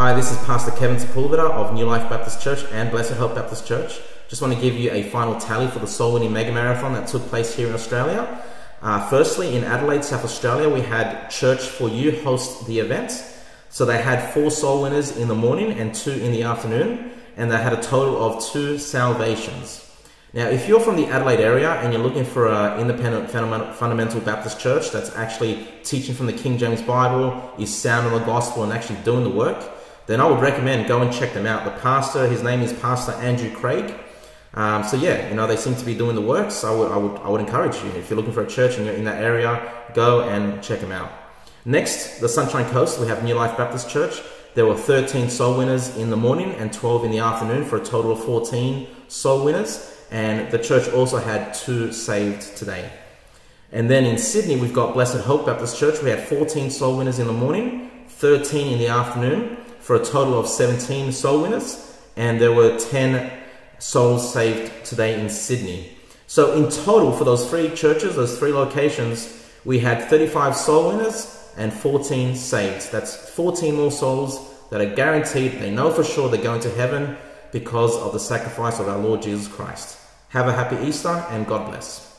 Hi, this is Pastor Kevin Sepulveda of New Life Baptist Church and Blessed Hope Baptist Church. Just want to give you a final tally for the Soul Winning Mega Marathon that took place here in Australia. Uh, firstly, in Adelaide, South Australia, we had Church for You host the event. So they had four soul winners in the morning and two in the afternoon, and they had a total of two salvations. Now, if you're from the Adelaide area and you're looking for an independent fundamental Baptist church that's actually teaching from the King James Bible, is sound on the gospel, and actually doing the work, then I would recommend go and check them out. The pastor, his name is Pastor Andrew Craig. Um, so yeah, you know they seem to be doing the work. So I would, I would, I would encourage you if you're looking for a church and you're in that area, go and check them out. Next, the Sunshine Coast, we have New Life Baptist Church. There were 13 soul winners in the morning and 12 in the afternoon for a total of 14 soul winners and the church also had two saved today. And then in Sydney, we've got Blessed Hope Baptist Church. We had 14 soul winners in the morning, 13 in the afternoon, for a total of 17 soul winners, and there were 10 souls saved today in Sydney. So in total, for those three churches, those three locations, we had 35 soul winners and 14 saved. That's 14 more souls that are guaranteed, they know for sure they're going to heaven because of the sacrifice of our Lord Jesus Christ. Have a happy Easter and God bless.